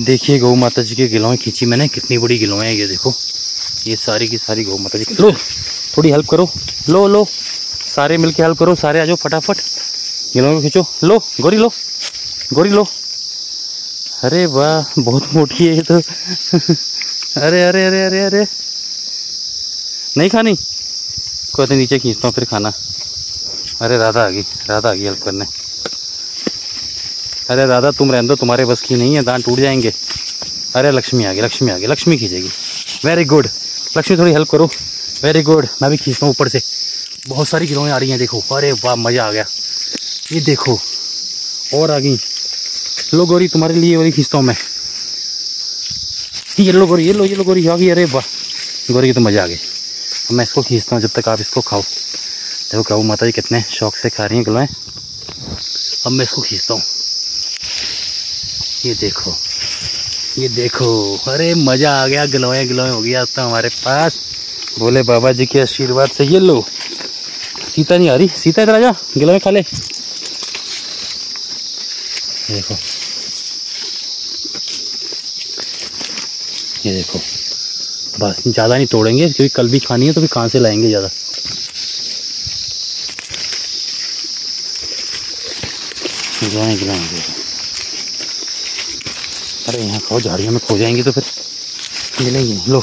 देखिए, गौ माता जी के गिलोएँ खींची मैंने। कितनी बड़ी गिलोएँ हैं ये देखो। ये सारी की सारी गौ माता जी। लो, थोड़ी हेल्प करो। लो लो। सारे मिलके हेल्प करो। सारे आ जाओ फटाफट। गिलों को खींचो। लो, गोरी लो। गोरी लो। अरे वाह, बहुत मोटी है ये तो। अरे अरे अरे अरे अरे। नहीं खानी? कोई तो नीचे खींचता हूँ, फिर खाना। अरे, राधा आ गई। राधा आ गई हेल्प करने। अरे दादा, तुम रहने दो, तुम्हारे बस की नहीं है, दांत टूट जाएँगे। अरे लक्ष्मी आ गई, लक्ष्मी आ गई, लक्ष्मी खींचेगी। वेरी गुड लक्ष्मी, थोड़ी हेल्प करो। वेरी गुड मैं भी खींचता हूँ ऊपर से। बहुत सारी गिरोहें आ रही हैं, देखो। अरे वाह, मज़ा आ गया। ये देखो, और आ गई। लो गोरी, तुम्हारे लिए वही खींचता हूँ मैं। ये लो गोरी, ये लो ये लो गोरी, आ गई, अरे वाह। गोरी की तो मज़ा आ गई। मैं इसको खींचता हूँ, जब तक आप इसको खाओ। देखो गऊ माता जी कितने शौक से खा रही हैं गिलोएँ अब मैं इसको खींचता हूँ। ये देखो ये देखो। अरे, मज़ा आ गया, गिलोएँ गिलोएँ हो गया तो हमारे पास। बोले बाबा जी के आशीर्वाद से ये लो। सीता नहीं आ रही? सीता इधर आ जा, गिलोएँ खा ले। देखो। ये देखो। बस, ज़्यादा नहीं तोड़ेंगे, क्योंकि कल भी खानी है तो फिर कहाँ से लाएँगे ज़्यादा? गिलाएँ गिलाएँ देखो अरे यहाँ खो झाड़ियों में खो जाएँगी तो फिर। मिलेंगे लो।